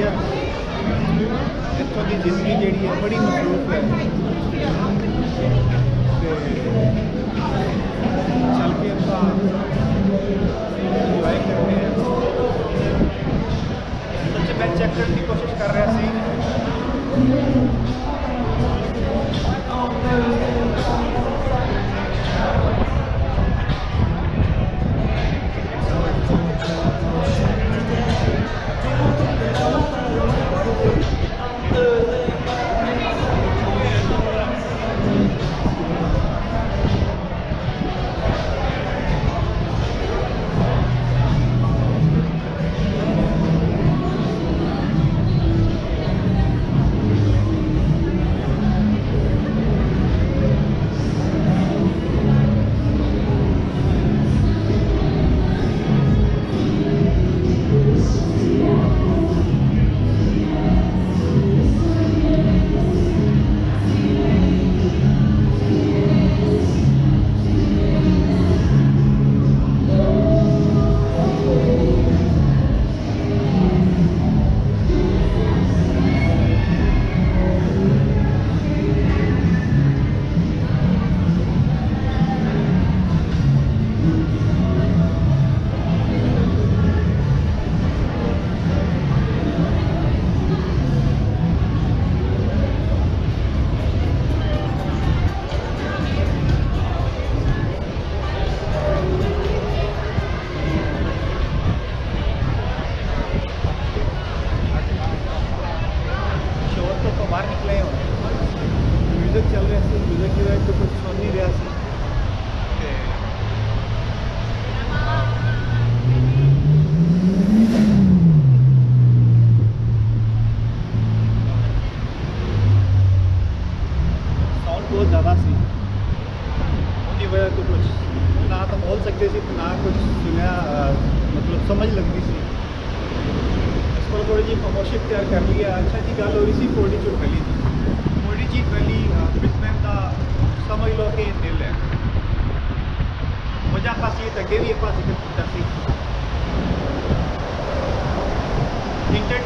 ہے اتوں کی زندگی جیڑی ہے بڑی مصروف ہے چل کے آپ انجوائے کرتے ہیں میں چیک کرنے کی کوشش کر رہا سی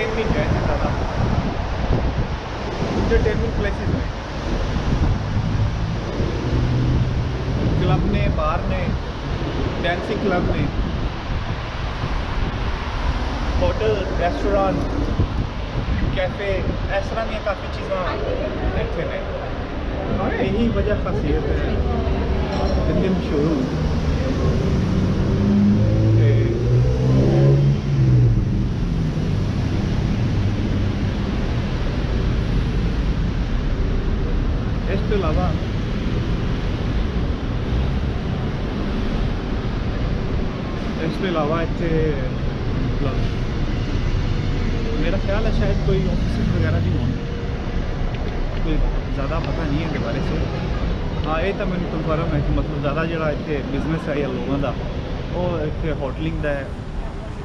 انٹرٹینمنٹ انٹرٹینمنٹ پلیسز ہیں کلب نے بار نے ڈینسنگ کلب نے ہوٹل ریسٹوران کیفے اس طرح دیا کافی چیزاں اتنے میں یہی وجہ خاصیت ہے شو اس کے علاوہ اتنے میرا خیال ہے شاید کوئی آفس وغیرہ بھی ہوں کوئی زیادہ پتہ نہیں ہے بارے سے ہاں یہ تو مجھے کنفرم ہے کہ مطلب زیادہ جڑا اتنے بزنس ہے یا لوگوں کا وہ اتنے ہوٹلنگ کا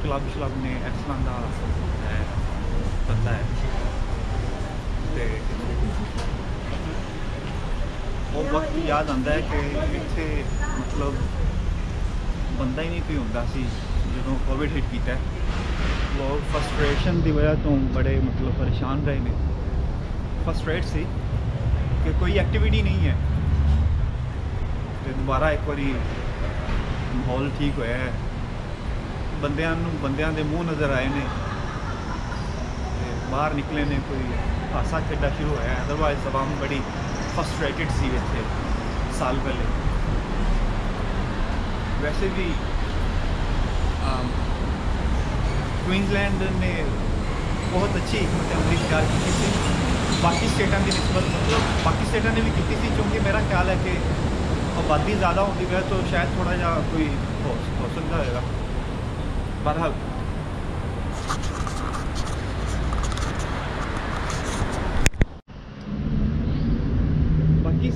کلب شلب نے اس طرح کا بندہ ہے وہ وقت یاد آتا ہے کہ اتنے مطلب بندہ ہی نہیں کوئی ہوں ج کووڈ ہٹ کیا فسٹریشن کی وجہ تو بڑے مطلب پریشان رہے ہیں فسٹریٹ سی کہ کوئی ایکٹیویٹی نہیں ہے تو دوبارہ ایک بار ماحول ٹھیک ہوا ہے بندیاں بندیاں منہ نظر آئے میں باہر نکلے میں کوئی ہاسہ چیٹا شروع ہوا ہے ادروائز تب بڑی فسٹریٹڈ سی اتنے سال پہلے ویسے بھی کوئنز لینڈ نے بہت اچھی حکمت عملی اختیار کی تھی باقی اسٹیٹوں کی نسبت مطلب باقی اسٹیٹوں نے بھی کی تھی چونکہ میرا خیال ہے کہ آبادی زیادہ ہوتی ہے تو شاید تھوڑا جہا کوئی ہو سکتا ہوئے گا بہرحال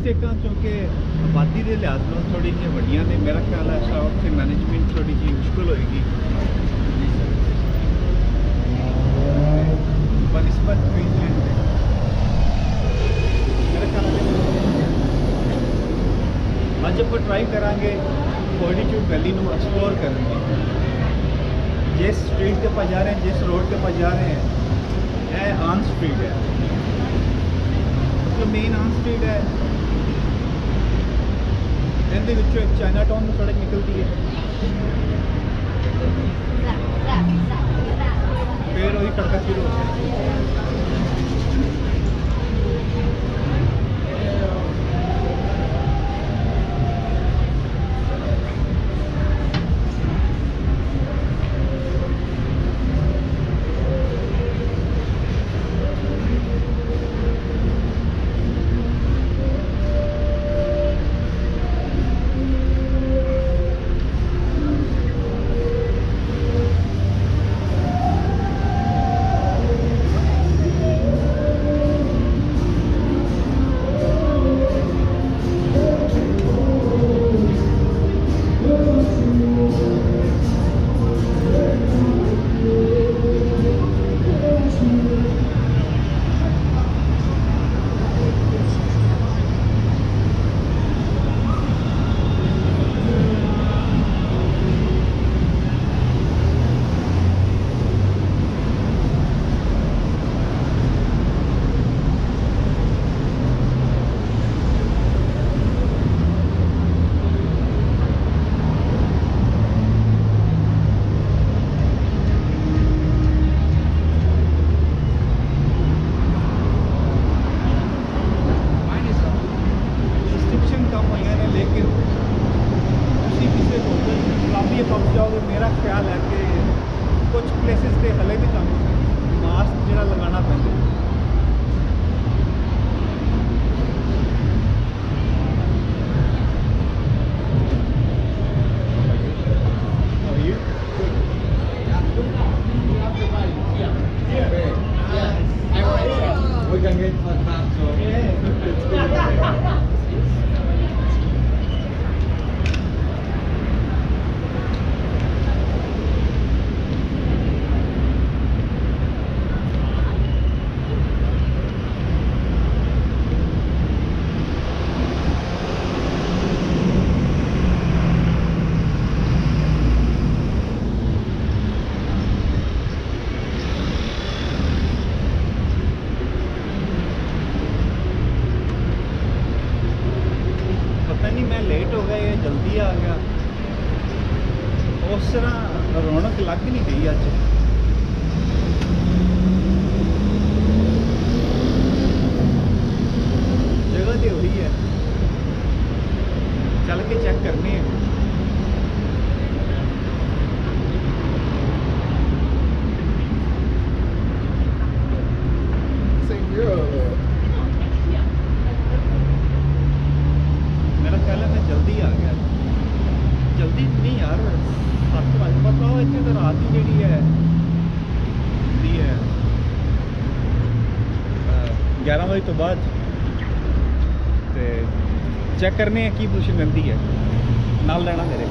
مسٹیکاں کیونکہ آبادی کے لحاظ میں تھوڑی جی وڈیا نے میرا خیال ہے اتنے مینجمنٹ تھوڑی جی مشکل ہوئے گی بنسپت میرے خیال میں ٹرائی کریں گے پوڈیٹو ویلی نور گے جس اسٹریٹ پہ پہ جا رہے ہیں جس روڈ پہ پہ جا رہے ہیں یہ آن اسٹریٹ ہے مطلب مین آن اسٹریٹ ہے ट्रेन के ਵਿੱਚੋਂ ਇੱਕ ਚਾਈਨਾ ਟਾਊਨ ਨੂੰ ਸੜਕ ਨਿਕਲਦੀ ਹੈ ਫਿਰ ਉਹੀ ਕੜਕਾ ਸ਼ੁਰੂ ਹੋ ਗਿਆ ਵਜੇ ਤੋਂ ਬਾਅਦ ਤੇ ਚੈੱਕ ਕਰਨੇ ਆ ਕੀ ਪੋਜੀਸ਼ਨ ਰਹਿੰਦੀ ਹੈ ਨਾਲ ਲੈਣਾ ਮੇਰੇ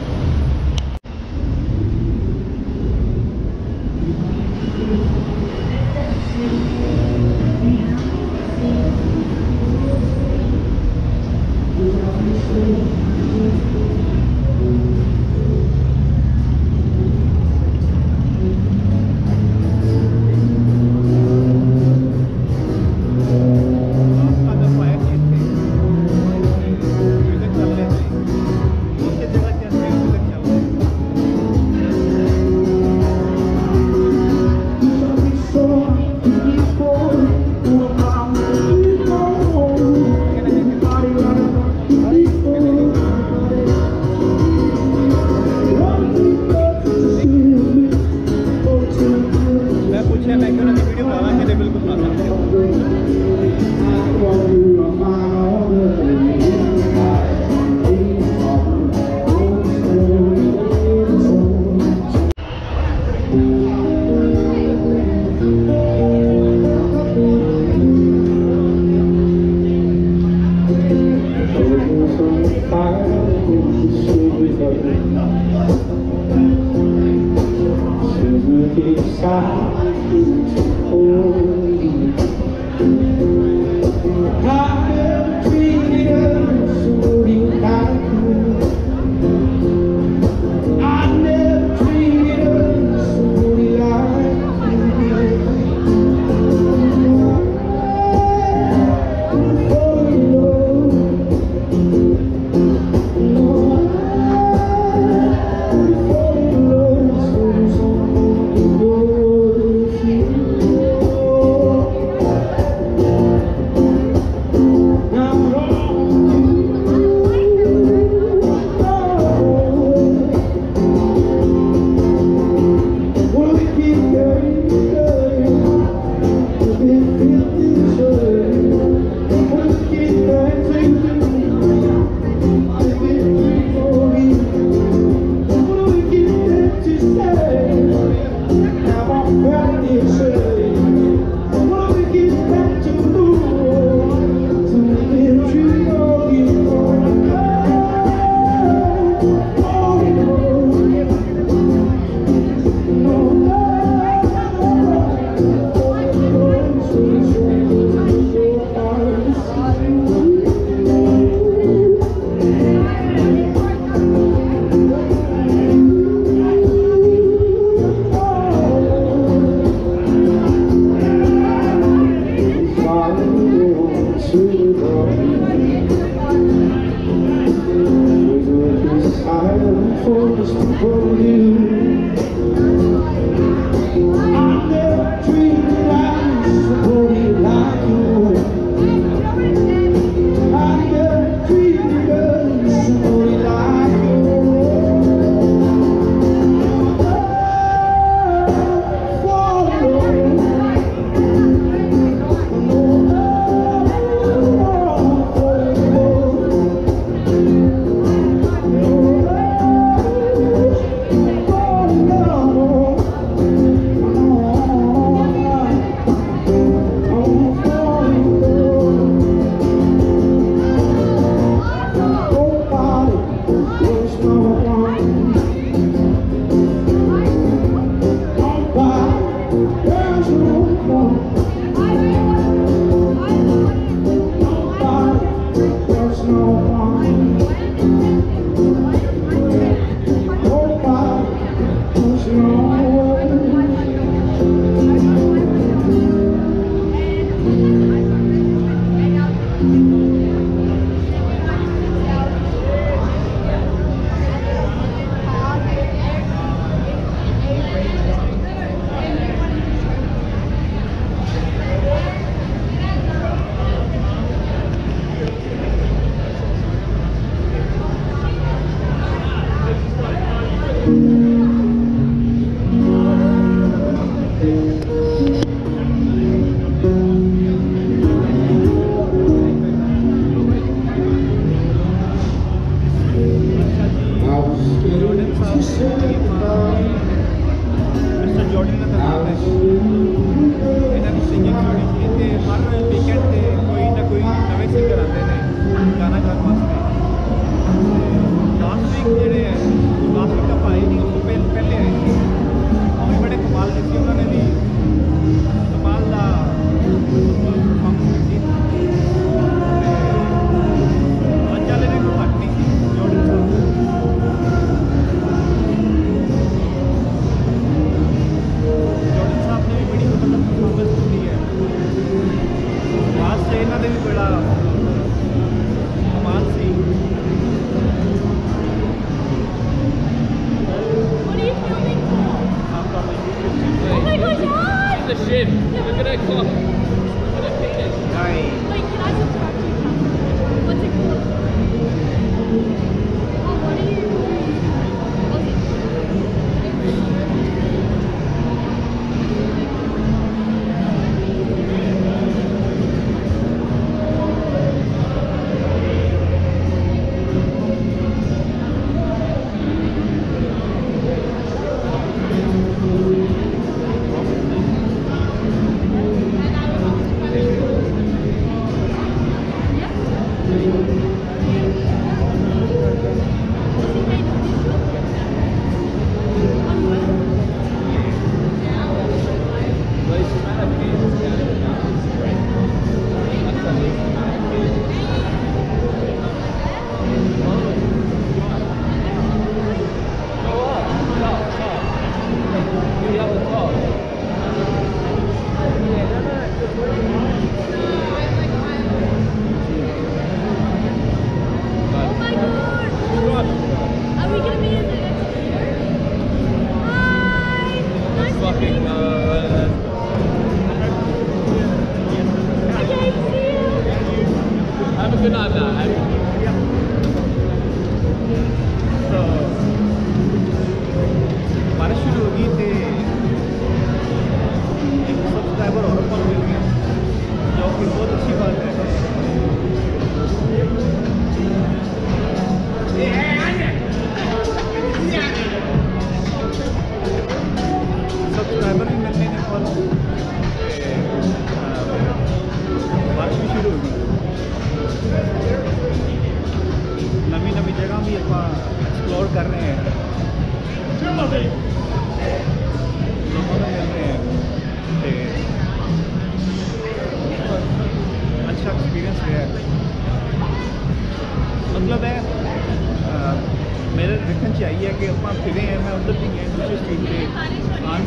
دیکھنے چاہیے آئیے کہ اپنا پھرے ہیں میں ادھر سے گیا دوسری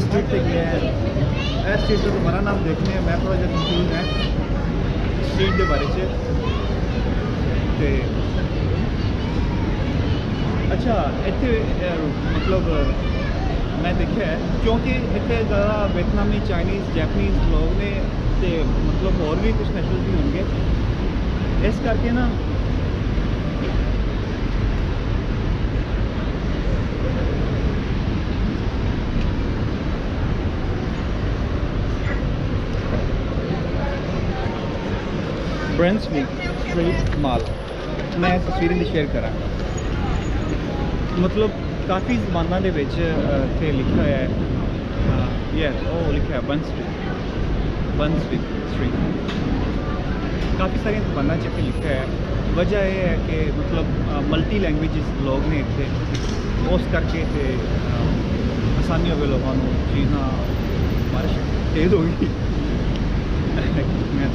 سٹیٹ سے پہ گیا ہے ایس پہ تمہارا نام دیکھنے ہیں میں تھوڑا جہاں کنفیوز ہے اسٹیٹ کے بارے سے اچھا اتنے مطلب میں دیکھا ہے کیونکہ اتنے زیادہ ویتنامی چائنیز جیپنیز لوگ نے مطلب اور بھی کچھ نیشنل بھی ہو گئے اس کر کے نا برنس و مال میں اس بھی شیئر کرا مطلب کافی زمانہ دے لکھا ہے یس وہ لکھا ہے کافی سارے زبان چی لکھا ہے وجہ یہ ہے کہ مطلب ملٹی لینگویجز لوگ ہیں اتنے اس کر کے آسانی ہوگی لوگوں کو جی ہاں بارش تیز ہوئی میں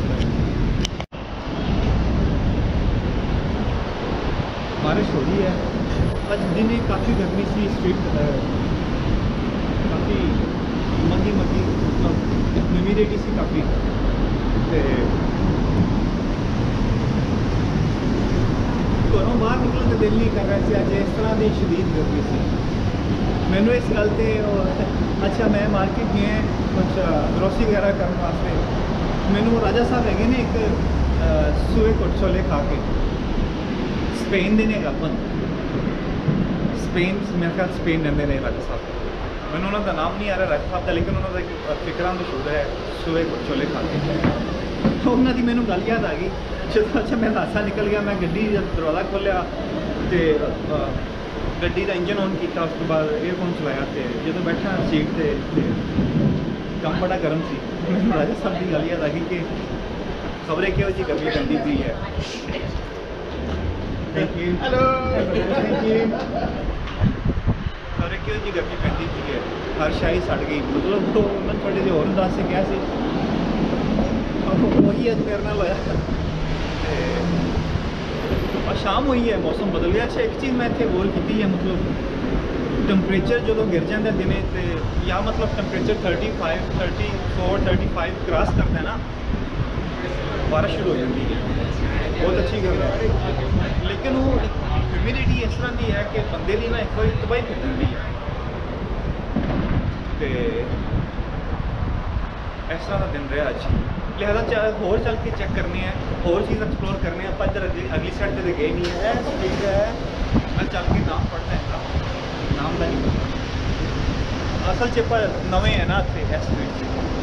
بارش ہو رہی ہے آج دن ایک کافی گرمی سی اسٹریٹ کافی مندی می مطلب نمی ریٹی سی کافی گھروں باہر نکلنے کے دل نہیں کر رہا سی اج اس طرح کی شدید گرمی میں مینو اس سے اچھا میں مارکیٹ گیا کچھ گروسی وغیرہ کرنے واسطے مینو راجا صاحب ہے گئے ایک سوئے کٹ چولہے کھا کے ਸਪੇਨ ਦੇ ਨੇ ਗੱਲਬਾਤ ਸਪੇਨ ਮੇਰੇ ਖਿਆਲ ਸਪੇਨ ਰਹਿੰਦੇ ਨੇ ਰਾਜਾ ਸਾਹਿਬ ਮੈਨੂੰ ਉਹਨਾਂ ਦਾ ਨਾਮ ਨਹੀਂ ਆ ਰਿਹਾ ਰਾਜਾ ਸਾਹਿਬ ਦਾ ਲੇਕਿਨ ਉਹਨਾਂ ਦਾ ਇੱਕ ਫਿਕਰਾਂ ਦਾ ਸ਼ੁਰੂ ਹੈ ਸੂਏ ਛੋਲੇ ਖਾਂਦੇ ਉਹਨਾਂ ਦੀ ਮੈਨੂੰ ਗੱਲ ਯਾਦ ਆ ਗਈ ਜਦੋਂ ਅੱਛਾ ਮੈਂ ਹਾਸਾ ਨਿਕਲ ਗਿਆ ਮੈਂ ਗੱਡੀ ਦਾ ਦਰਵਾਜ਼ਾ ਖੋਲਿਆ ਤੇ ਗੱਡੀ ਦਾ ਇੰਜਨ ਔਨ ਕੀਤਾ ਉਸ ਤੋਂ ਬਾਅਦ 에어ਫੋਨ ਚਲਾਇਆ ਤੇ ਜਦੋਂ ਬੈਠਾ ਸੀਟ ਤੇ ਕੰਮ ਬੜਾ ਗਰਮ ਸੀ ਮੈਨੂੰ ਰਾਜਾ ਸਾਹਿਬ ਦੀ ਗੱਲ ਯਾਦ ਆ ਗਈ ਕਿ ਖਬਰੇ ਕਿਹੋ ਜੀ ਗਰਮੀ ਗੰਦੀ ਪਈ ਹੈ ہر ایک گرمی پہنتی تھی ہر شاعری سڈ گئی مطلب میں تھوڑے جی اور انداز سے کیا سی وہی ہے پیرنا ہوا اور شام ہوئی ہے موسم بدل گیا اچھا ایک چیز میں اتنی بول کی مطلب ٹمپریچر جب گر جایا دن سے یا مطلب temperature thirty five thirty four thirty five cross کرتا ہے نا بارش شروع ہو جاتی ہے بہت اچھی گرمی ਲੇਕਿਨ ਉਹ ਹਿਊਮਿਡਿਟੀ ਇਸ ਤਰ੍ਹਾਂ ਦੀ ਹੈ ਕਿ ਬੰਦੇ ਦੀ ਨਾ ਇੱਕੋ ਹੀ ਤਬਾਹੀ ਕਰ ਹੈ ਤੇ ਐਸਾ ਦਾ ਦਿਨ ਰਿਹਾ ਅੱਜ ਲਿਹਾਜ਼ਾ ਚ ਹੋਰ ਚੱਲ ਕੇ ਚੈੱਕ ਕਰਨੇ ਆ ਹੋਰ ਚੀਜ਼ ਐਕਸਪਲੋਰ ਕਰਨੇ ਆ ਆਪਾਂ ਇੱਧਰ ਅਗਲੀ ਸਾਈਡ ਤੇ ਗਏ ਨਹੀਂ ਹੈ ਠੀਕ ਹੈ ਮੈਂ ਚੱਲ ਕੇ ਨਾਮ ਪੜਦਾ ਹੈ ਨਾਮ ਦਾ ਨਹੀਂ ਅਸਲ ਚ ਪਰ ਨਵੇਂ ਹੈ ਨਾ ਇੱਥੇ ਇਸ